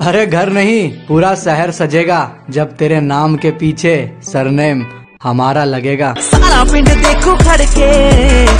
अरे घर नहीं, पूरा शहर सजेगा, जब तेरे नाम के पीछे सरनेम हमारा लगेगा। सारा पिंड देखो खड़के।